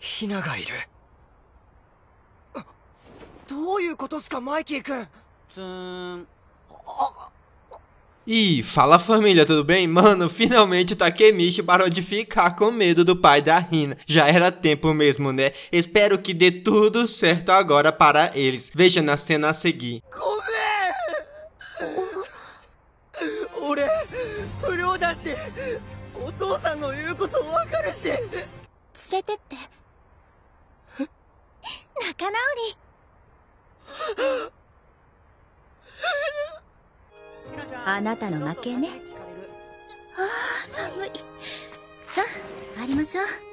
ヒナがいるどういうことっすかマイキー君つーん E fala família, tudo bem? Mano, finalmente o Takemichi parou de ficar com medo do pai da Rina. Já era tempo mesmo, né? Espero que dê tudo certo agora para eles. Veja na cena a seguir. あなたの負けね。ああ寒い。さあ帰りましょう。